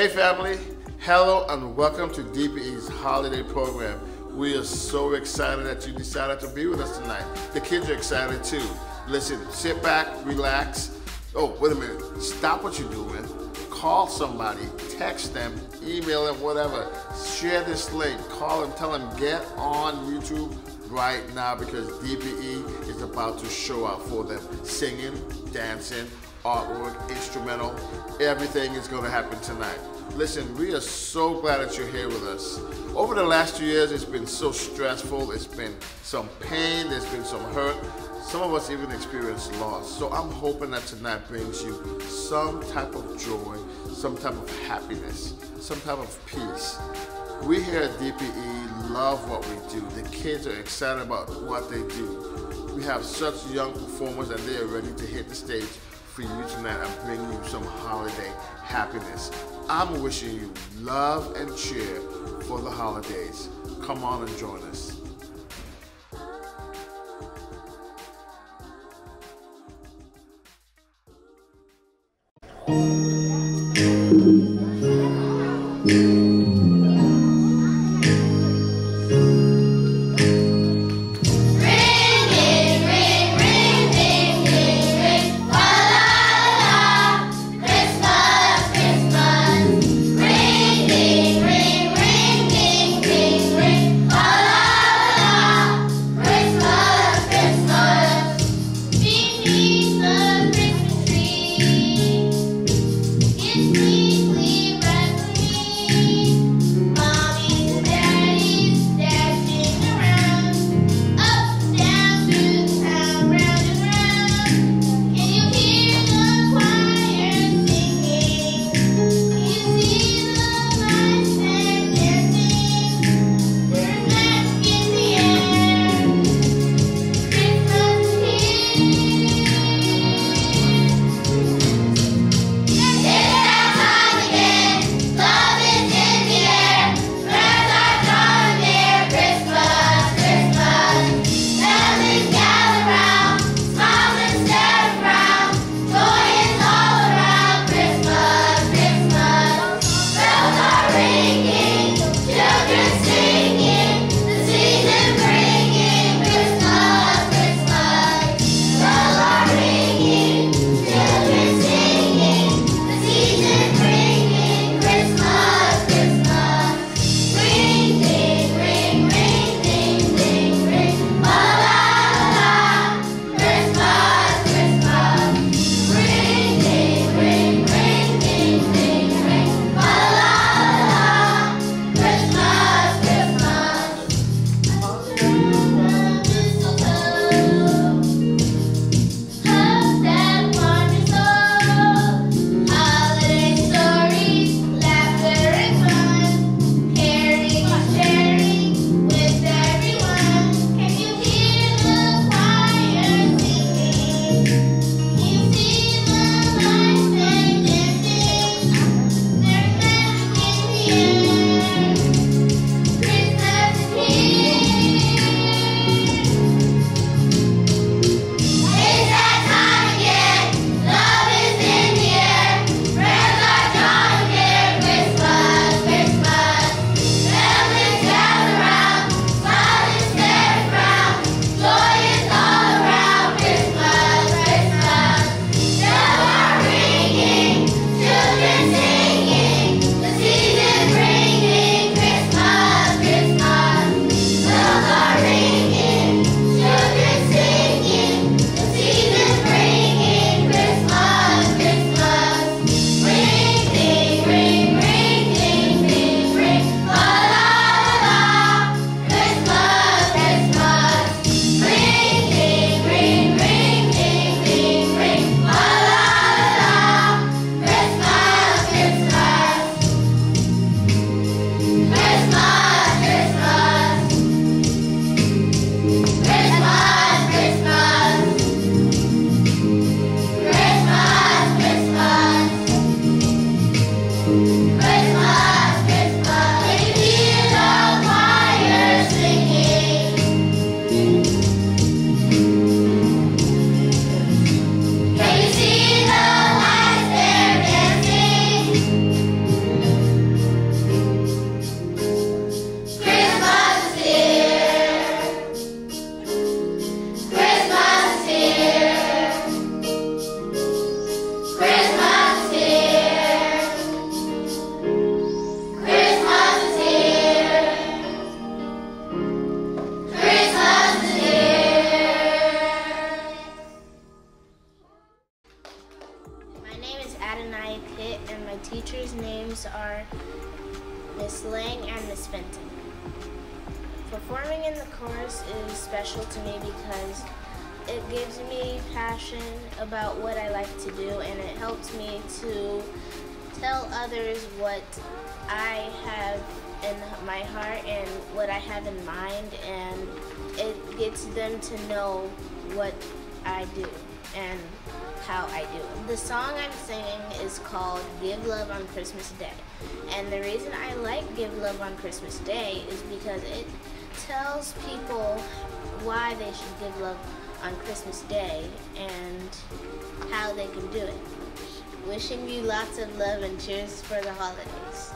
Hey family, hello and welcome to DPE's holiday program. We are so excited that you decided to be with us tonight. The kids are excited too. Listen, sit back, relax. Oh, wait a minute. Stop what you're doing. Call somebody, text them, email them, whatever. Share this link. Call them, tell them get on YouTube right now because DPE is about to show out for them. Singing, dancing, artwork, instrumental, everything is going to happen tonight. Listen, we are so glad that you're here with us. Over the last two years, it's been so stressful. It's been some pain, there's been some hurt. Some of us even experienced loss. So I'm hoping that tonight brings you some type of joy, some type of happiness, some type of peace. We here at DPE love what we do. The kids are excited about what they do. We have such young performers and they are ready to hit the stage for you tonight and bring you some holiday happiness. I'm wishing you love and cheer for the holidays. Come on and join us. Ring, mind and it gets them to know what I do and how I do it. The song I'm singing is called Give Love on Christmas Day. And the reason I like Give Love on Christmas Day is because it tells people why they should give love on Christmas Day and how they can do it. Wishing you lots of love and cheers for the holidays.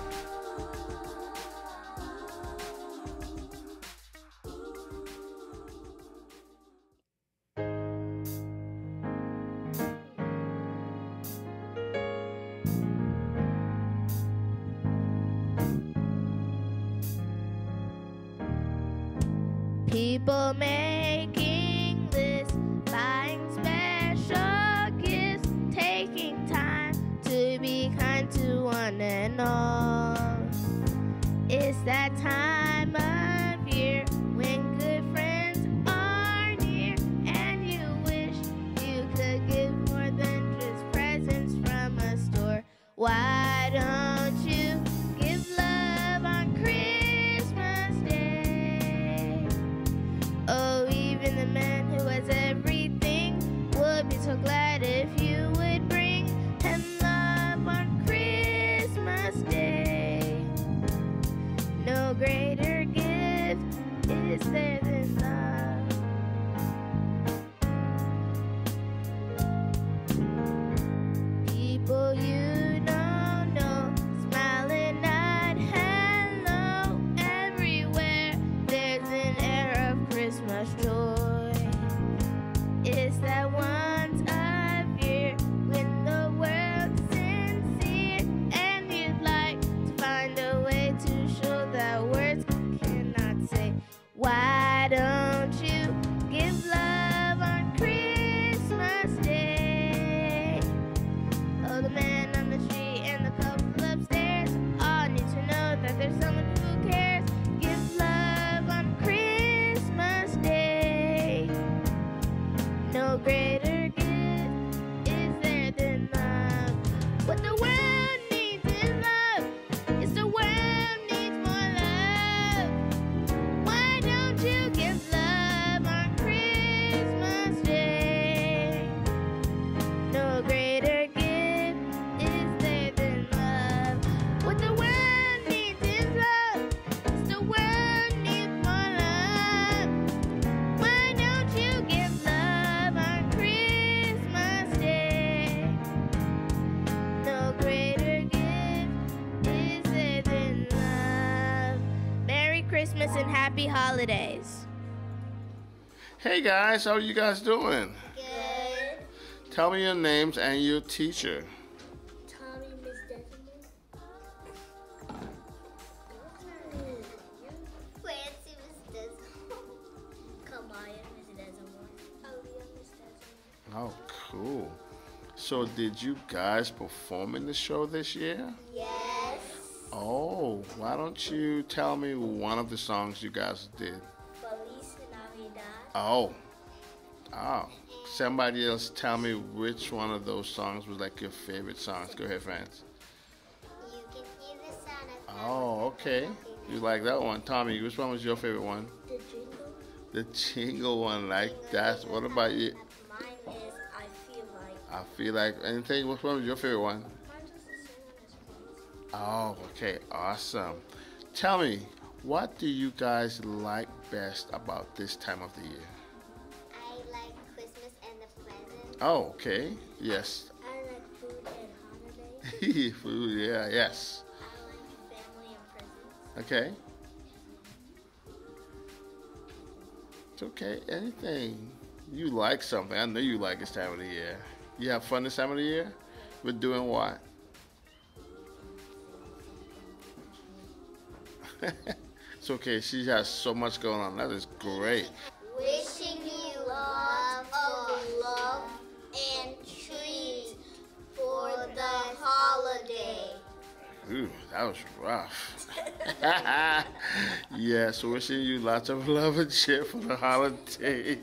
Hey guys, how are you guys doing? Good. Tell me your names and your teacher. Tommy, Miss Desmond. Francie, Miss Desmond. Kamaya, Miss Desmond. Aaliyah, Miss Desmond. Oh, cool. So, did you guys perform in the show this year? Yes. Oh, why don't you tell me one of the songs you guys did? Oh, oh. Somebody else tell me which one of those songs was like your favorite songs. Go ahead, France. You can hear the sound of Oh, okay. You like that one. Tommy, which one was your favorite one? the jingle. The jingle one, like that. What about you? Mine is I feel like. I feel like anything. Which one was your favorite one? Mine just the same as Oh, okay, awesome. Tell me, what do you guys like best about this time of the year? I like Christmas and the presents. Oh, okay. Yes. I like food and holidays. Food, yeah, yes. I like family and presents. Okay. It's okay. Anything. You like something. I know you like this time of the year. You have fun this time of the year? With doing what? it's okay. She has so much going on. That is great. Wishing you lots of oh, love and treats for the holiday. Ooh, That was rough. yes, wishing you lots of love and cheer for the holiday.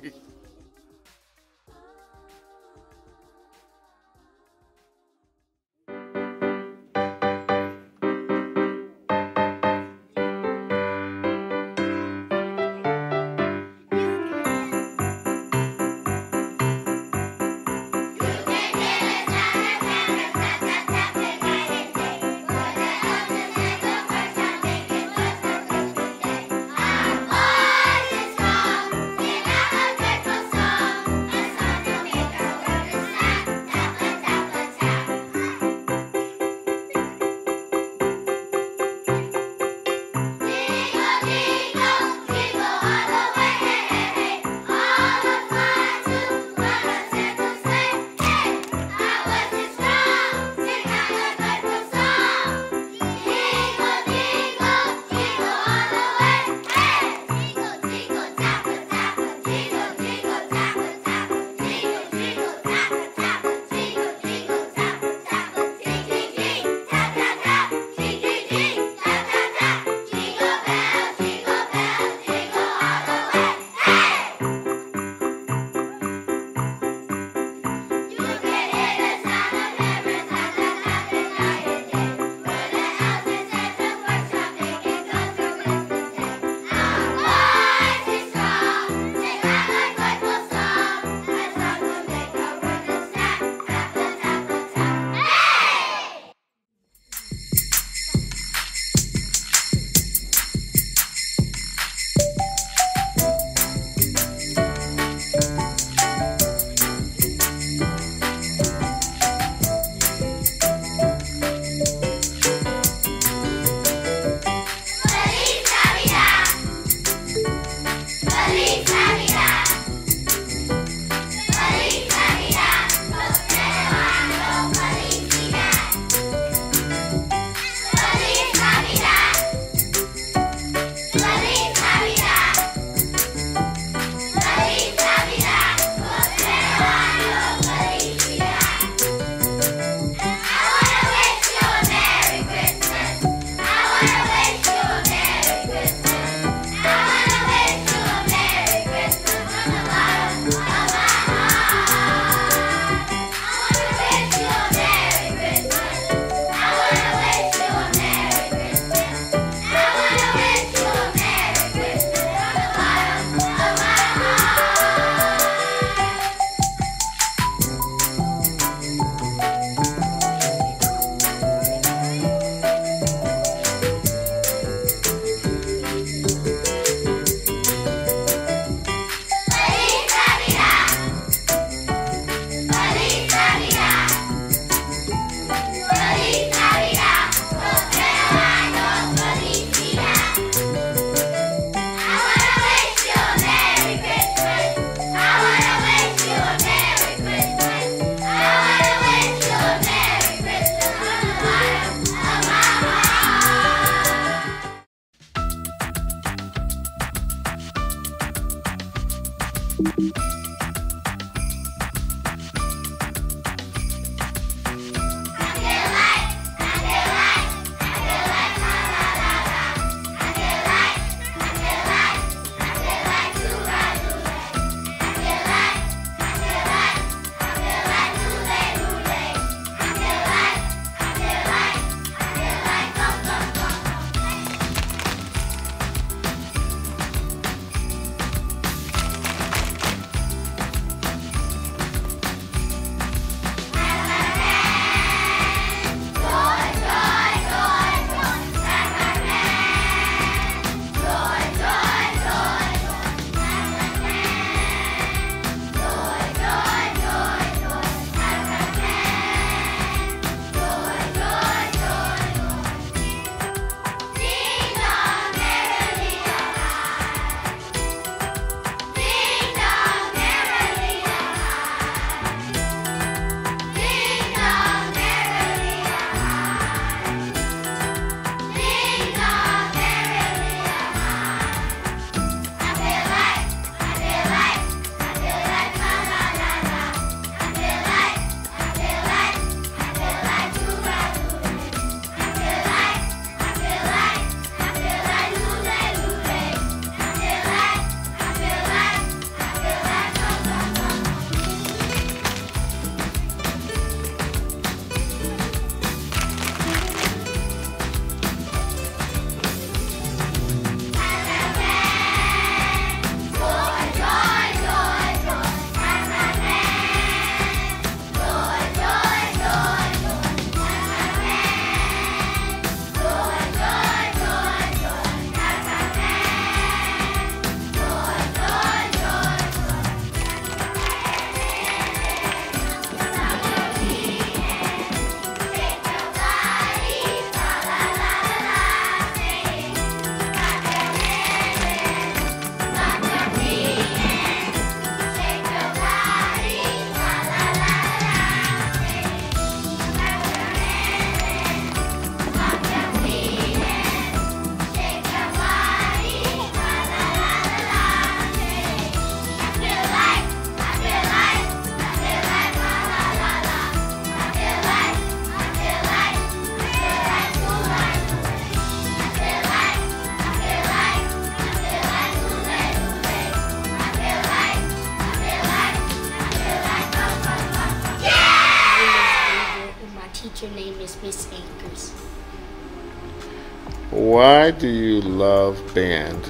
Why do you love band?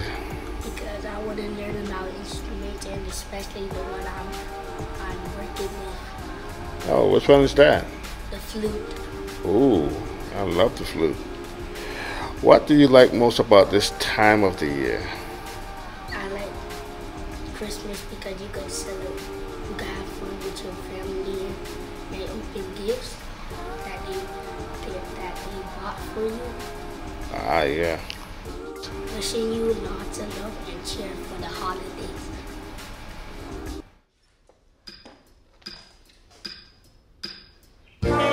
Because I want to learn about instruments and especially the one I'm, I'm working with, Oh, which one is that? the flute. Ooh, I love the flute. What do you like most about this time of the year? I like Christmas because you can celebrate, Ah, yeah. Wishing you lots of love and cheer for the holidays. Hi,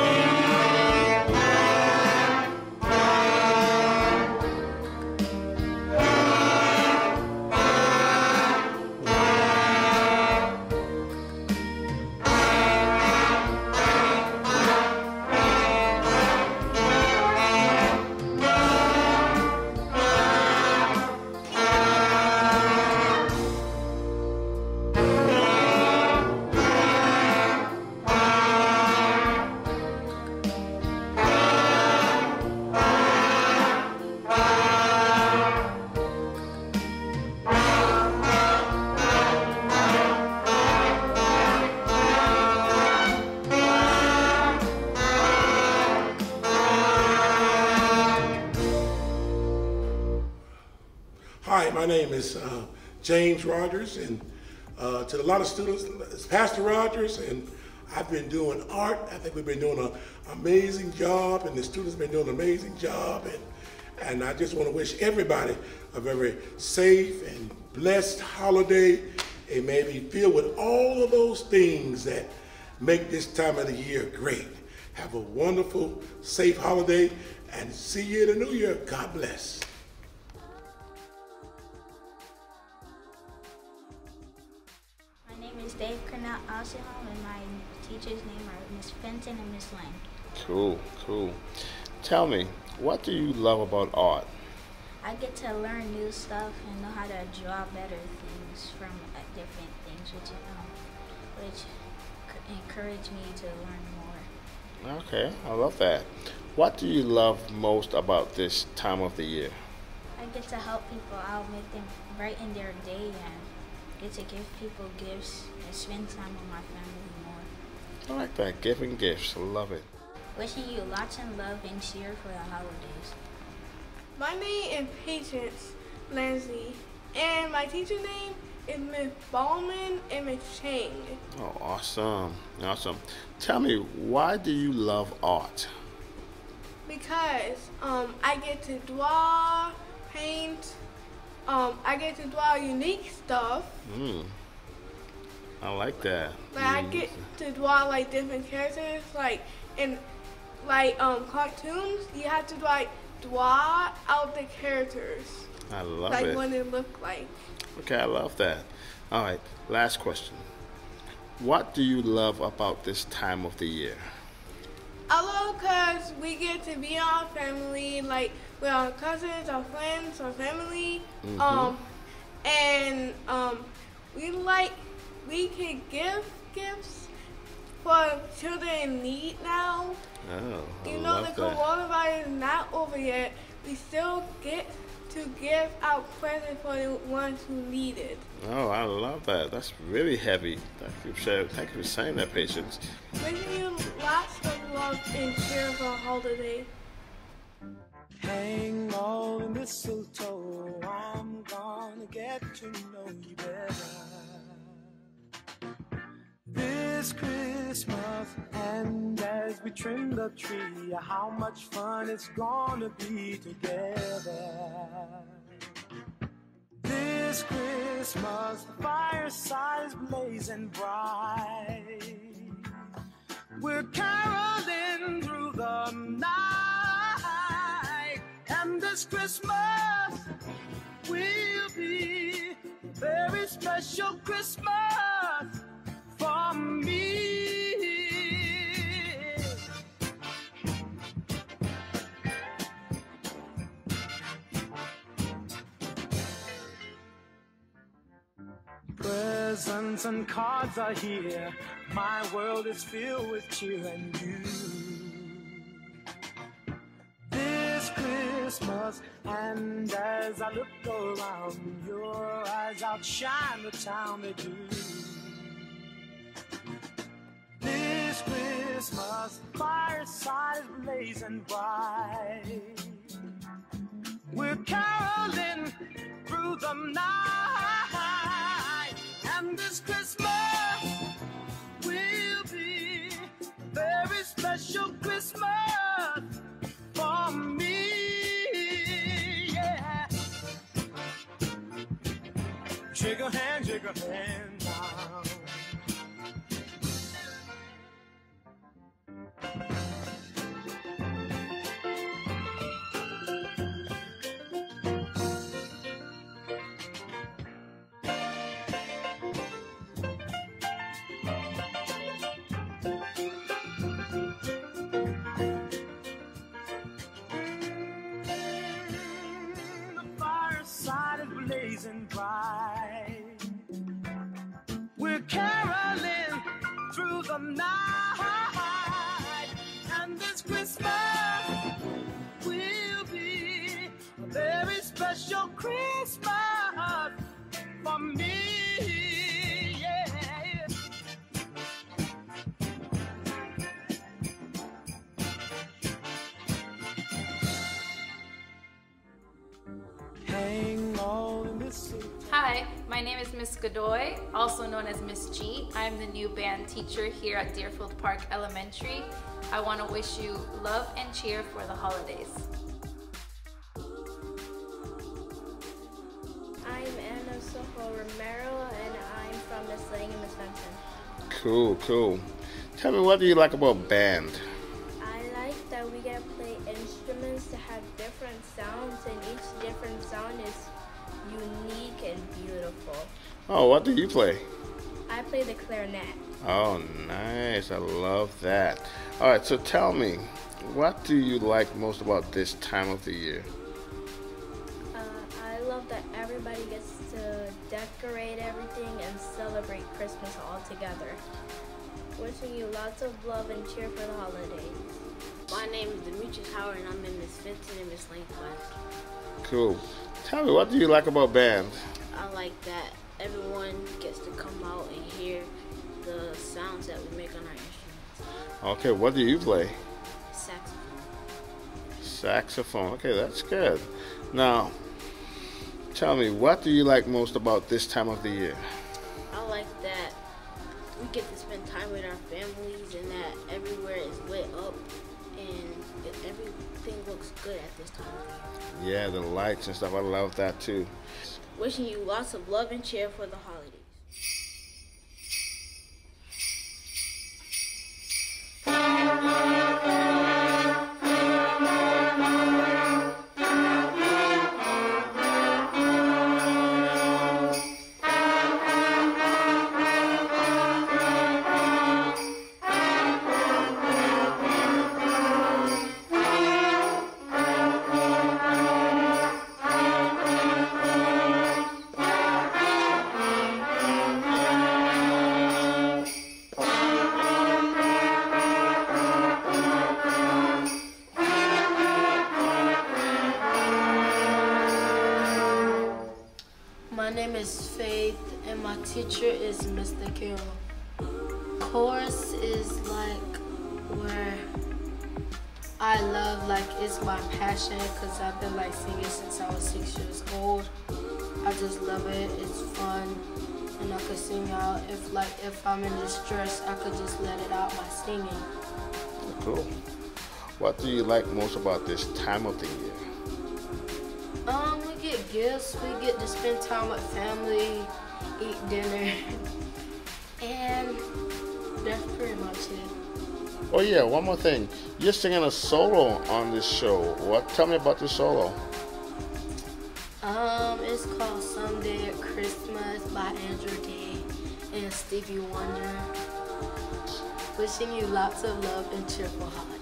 is uh, James Rogers, and uh, to a lot of students, it's Pastor Rogers, and I've been doing art. I think we've been doing an amazing job, and the students have been doing an amazing job, and and I just want to wish everybody a very safe and blessed holiday, and maybe filled with all of those things that make this time of the year great. Have a wonderful, safe holiday, and see you in the new year. God bless. Dave Cornell Alsihom, and my teachers' name are Miss Fenton and Miss Lang. Cool, cool. Tell me, what do you love about art? I get to learn new stuff and know how to draw better things from uh, different things, which um, which encourage me to learn more. Okay, I love that. What do you love most about this time of the year? I get to help people out, make them brighten their day, and get to give people gifts and spend time with my family more. I like that, giving gifts. Love it. Wishing you lots of love and cheer for the holidays. My name is Patience Lansley, and my teacher name is Miss Ballman and Miss Chang. Oh, awesome, awesome. Tell me, why do you love art? Because um, I get to draw, paint, um, I get to draw unique stuff. Hmm. I like that. Like I get to draw like different characters, like in like um cartoons. You have to like draw out the characters, I love like it. what they look like. Okay, I love that. All right, last question. What do you love about this time of the year? I love because we get to be our family, like with our cousins, our friends, our family. Um, and um, we like we can give gifts for children in need now. Oh, I You know the coronavirus is not over yet. We still get to give out presents for the ones who need it. Oh, I love that. That's really heavy. Thank you, for, thank you for saying that, Patience. Wishing you lots of love and cheer for holiday. Hang all the mistletoe. I'm gonna get to know you better. This Christmas, and as we trim the tree, how much fun it's gonna be together. This Christmas, the fireside is blazing bright. We're caroling this Christmas will be a very special Christmas for me. Presents and cards are here. My world is filled with cheer and you. Christmas. And as I look around, your eyes outshine the town they do. This Christmas, fireside is blazing bright. We're caroling through the night, and this Christmas will be very special Christmas A hand, a hand Godoy, also known as Miss G. I'm the new band teacher here at Deerfield Park Elementary. I want to wish you love and cheer for the holidays. I'm Anna Soho Romero, and I'm from Miss Lang and Miss Benson. Cool, cool. Tell me, what do you like about band? Oh, what do you play? I play the clarinet. Oh, nice. I love that. All right, so tell me, what do you like most about this time of the year? Uh, I love that everybody gets to decorate everything and celebrate Christmas all together. Wishing you lots of love and cheer for the holidays. My name is Demetrius Howard, and I'm in Miss Fenton and Miss Lane class. Cool. Tell me, what do you like about band? I like that everyone gets to come out and hear the sounds that we make on our instruments. Okay, what do you play? Saxophone. Saxophone. Okay, that's good. Now, tell me, what do you like most about this time of the year? I like that we get to spend time with our families and that everywhere is lit up and everything looks good at this time of year. Yeah, the lights and stuff. I love that too. Wishing you lots of love and cheer for the holidays. My passion, cause I've been like singing since I was six years old. I just love it. It's fun, and I could sing out. If like if I'm in distress, I could just let it out by singing. Cool. What do you like most about this time of the year? Um, we get gifts. We get to spend time with family, eat dinner, and that's pretty much it. Oh yeah, one more thing. You're singing a solo on this show. What? Tell me about the solo. Um, it's called Someday at Christmas by Andra Day and Stevie Wonder. Wishing you lots of love and cheerful holidays.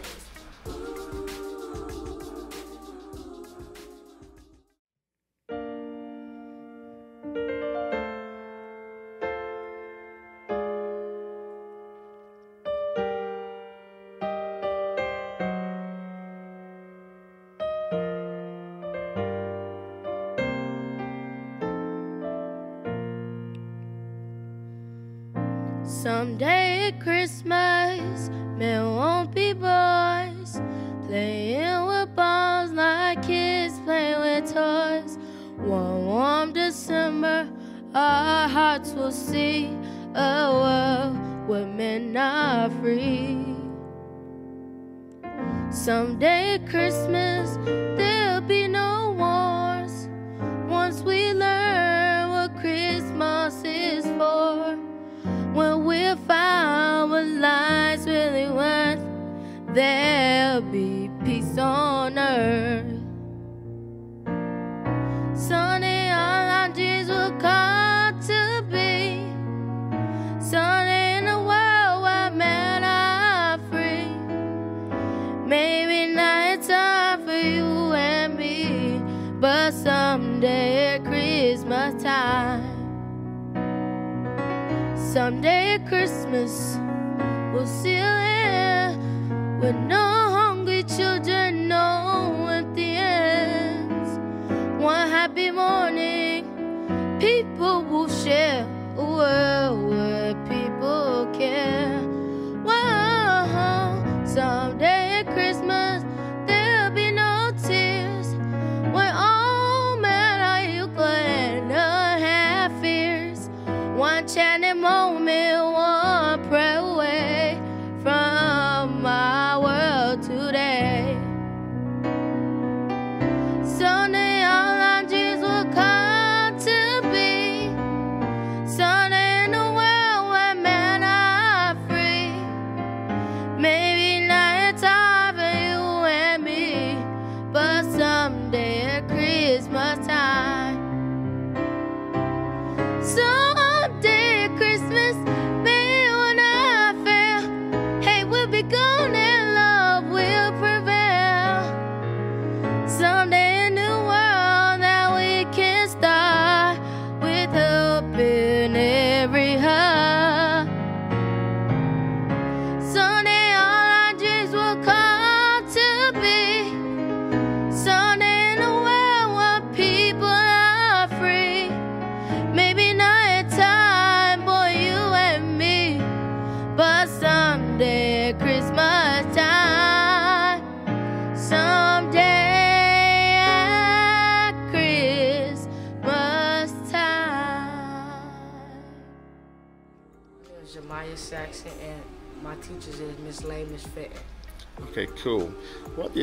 Life's really worth, there'll be peace on earth. Someday all our dreams will come to be. Someday in a world where men are free. Maybe not it's time for you and me, but someday at Christmas time. Someday at Christmas, we'll see here with no hungry children, no empty ends. One happy morning, people will share a world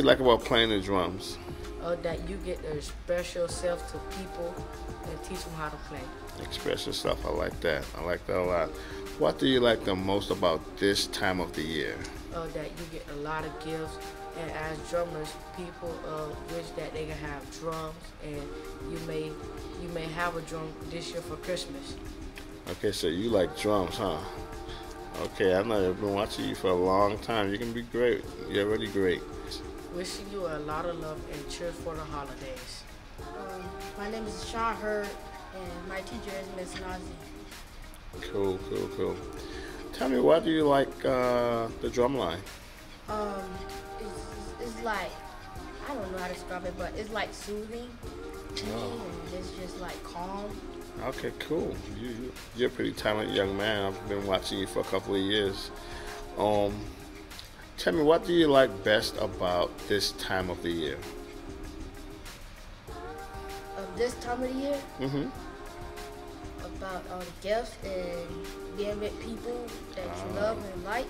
you like about playing the drums? Uh, that you get to express yourself to people and teach them how to play. Express yourself. I like that. I like that a lot. What do you like the most about this time of the year? Uh, that you get a lot of gifts, and as drummers, people uh, wish that they can have drums, and you may you may have a drum this year for Christmas. Okay, so you like drums, huh? Okay, I know I've been watching you for a long time. You can be great. You're really great. Wishing you a lot of love and cheer for the holidays. Um, my name is Sean Hurd, and my teacher is Miss Nazi. Cool, cool, cool. Tell me, why do you like uh, the drum line? Um, it's, it's like I don't know how to describe it, but it's like soothing to Oh. and it's just like calm. Okay, cool. You, you, you're a pretty talented young man. I've been watching you for a couple of years. Um, tell me, what do you like best about this time of the year? Of this time of the year, Mm-hmm. about all the gifts and being with people that you Oh. love and like,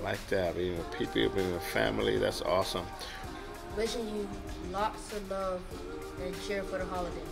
I like that. Being with people, being with family, that's awesome. wishing you lots of love and cheer for the holidays.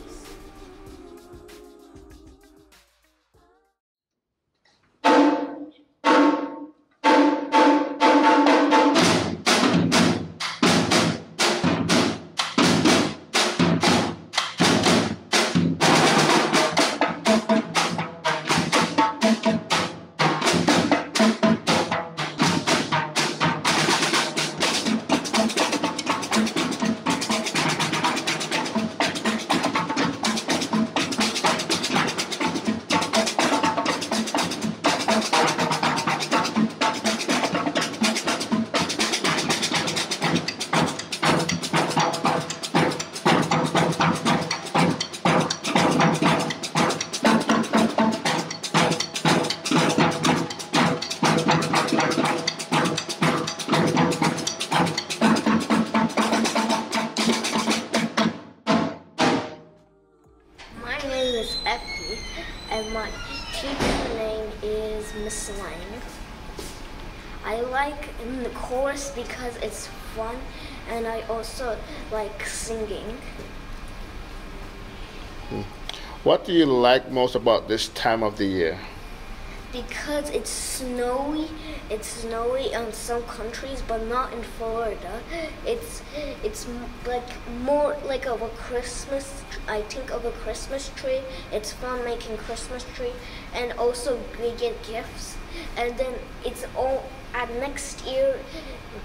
Time. I like in the chorus because it's fun, and I also like singing. Hmm. What do you like most about this time of the year? Because it's snowy, it's snowy in some countries, but not in Florida. It's it's like more like of a Christmas. I think of a Christmas tree. It's fun making Christmas tree, and also we get gifts. And then it's all at next year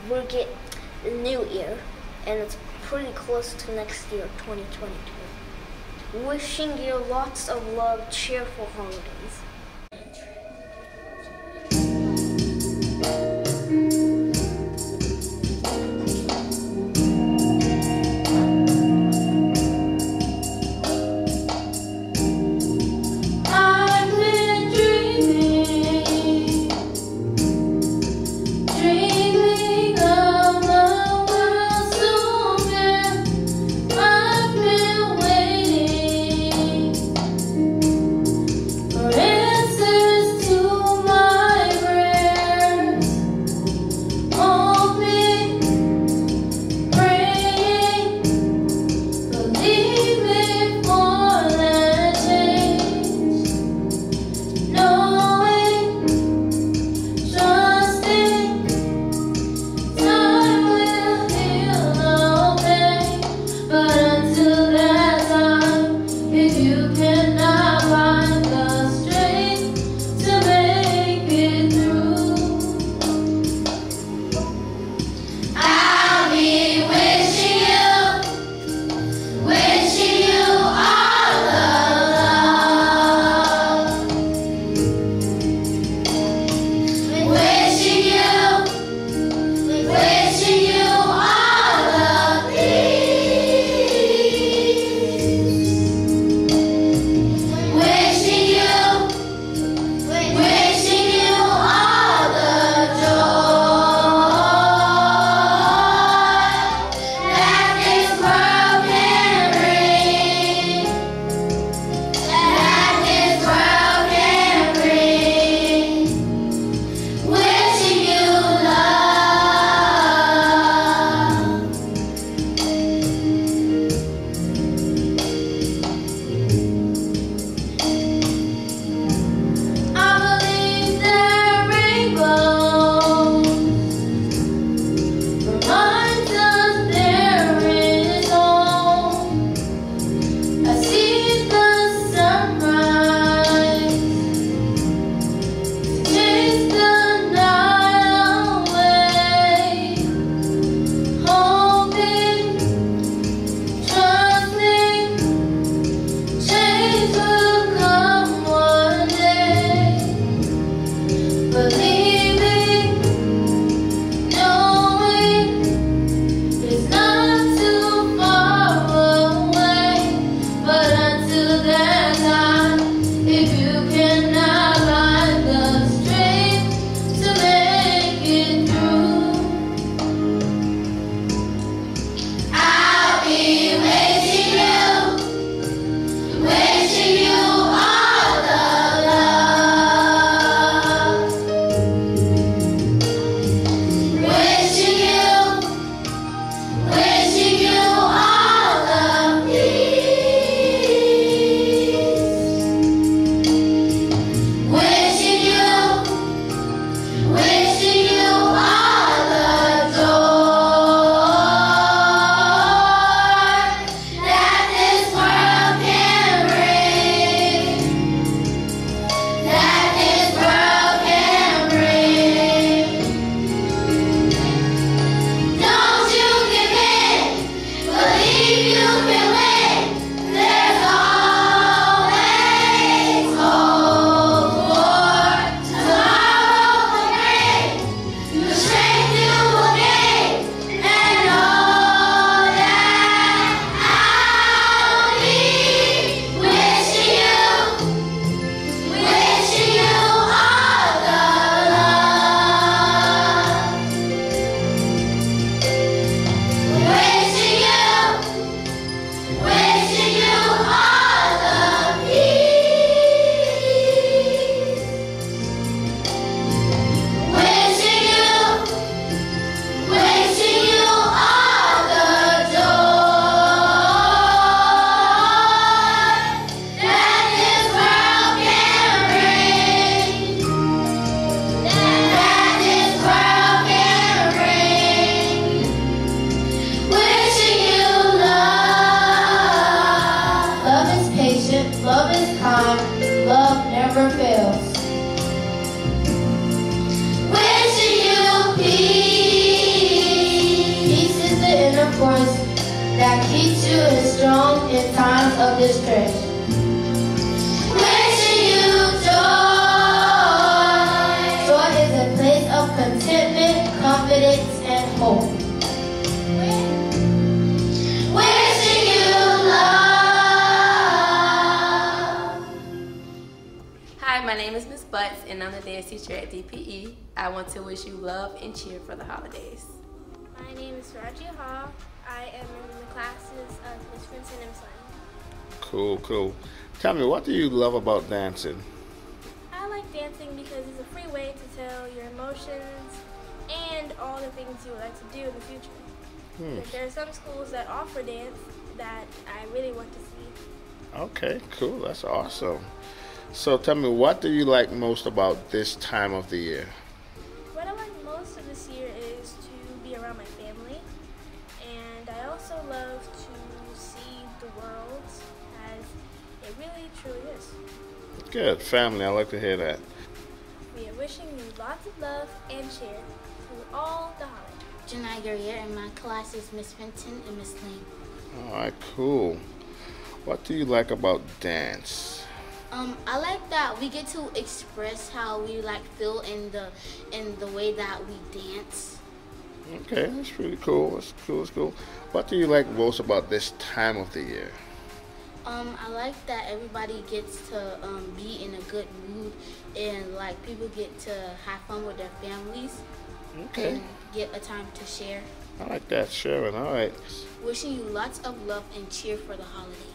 we'll get New Year, and it's pretty close to next year, 2022. Wishing you lots of love, cheerful holidays. Want to wish you love and cheer for the holidays. My name is Raji Hall. I am in the classes of Miss Vincent and Miss Lang. Cool, cool. Tell me, what do you love about dancing? I like dancing because it's a free way to tell your emotions and all the things you would like to do in the future. Hmm. But there are some schools that offer dance that I really want to see. Okay, cool. That's awesome. So tell me, what do you like most about this time of the year? Good, family. I like to hear that. We are wishing you lots of love and cheer through all the holidays. Janai Guerrier and my class is Miss Fenton and Miss Lane. All right, cool. What do you like about dance? Um, I like that we get to express how we like feel in the in the way that we dance. Okay, that's pretty cool. That's cool. That's cool. What do you like most about this time of the year? Um, I like that everybody gets to um, be in a good mood and like people get to have fun with their families Okay, and get a time to share. I like that, sharing. All right. Wishing you lots of love and cheer for the holidays.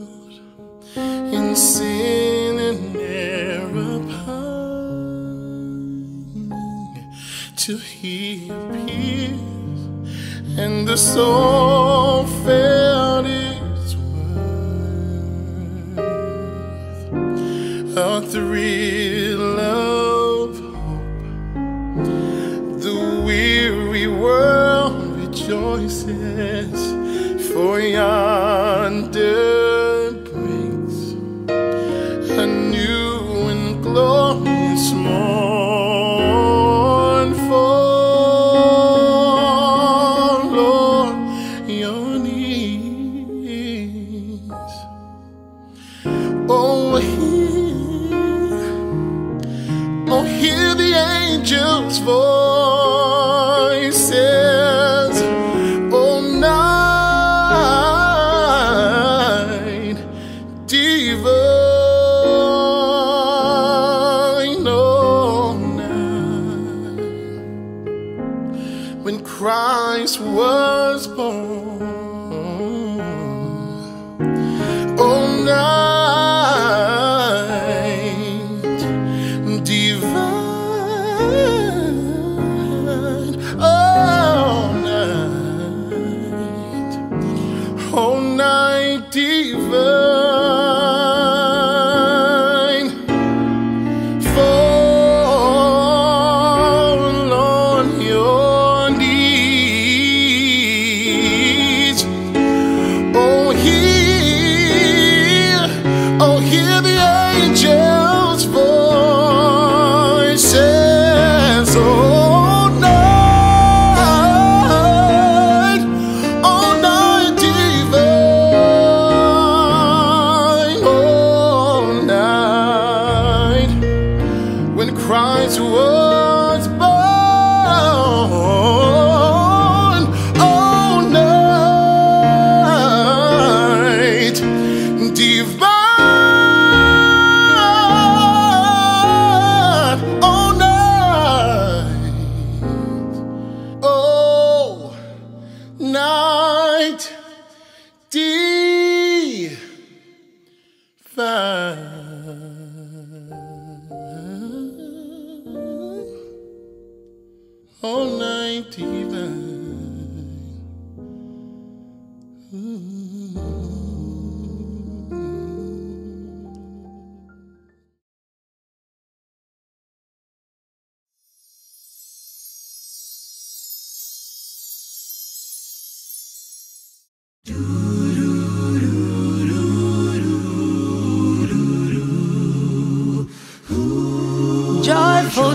the soul felt its worth. A thrill of hope. The weary world rejoices for yonder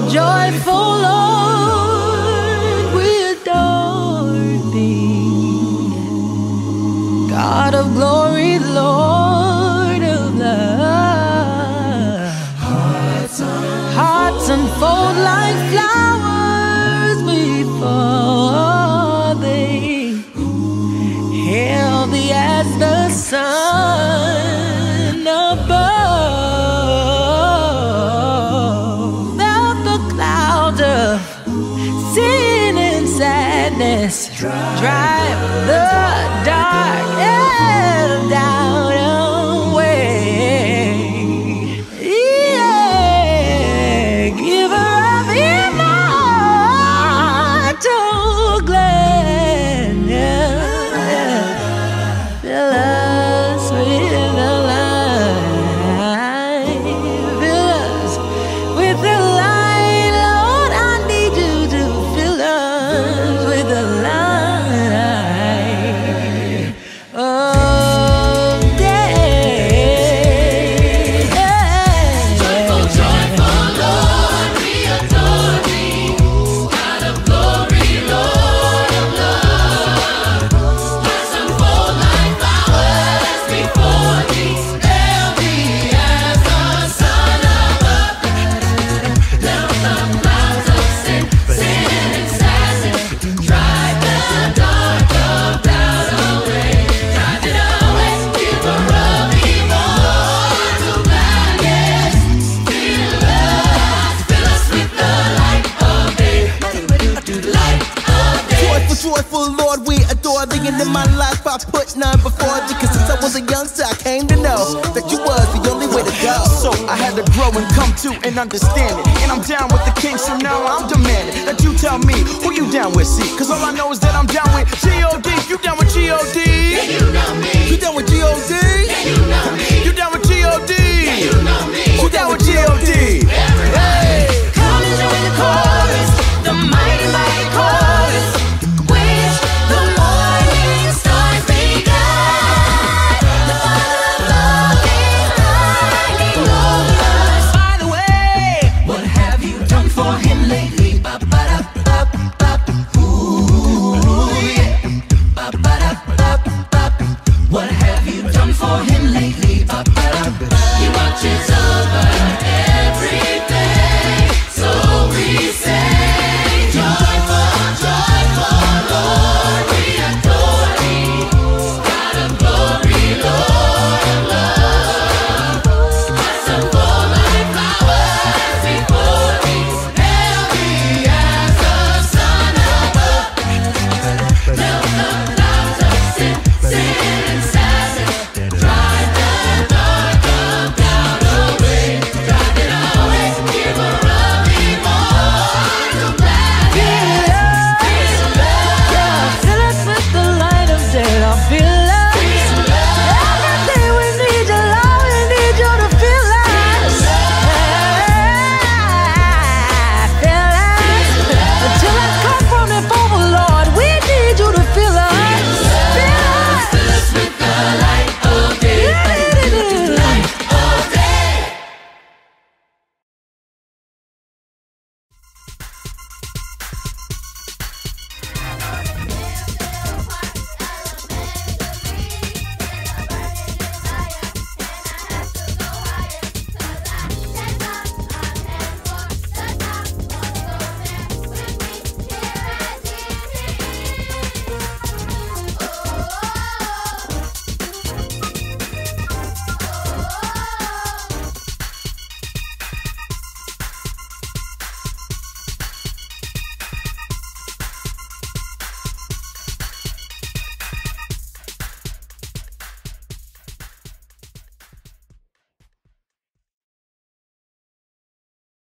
joyful. and understand it. And I'm down with the king, so now I'm demanding that you tell me who you down with, C. Cause all I know is that I'm down with G.O.D. You down with G.O.D. Yeah, you know me. You down with G.O.D. Yeah, you know me. You down with G.O.D. Yeah, you know me. You down with G.O.D. Hey! Come and join the call.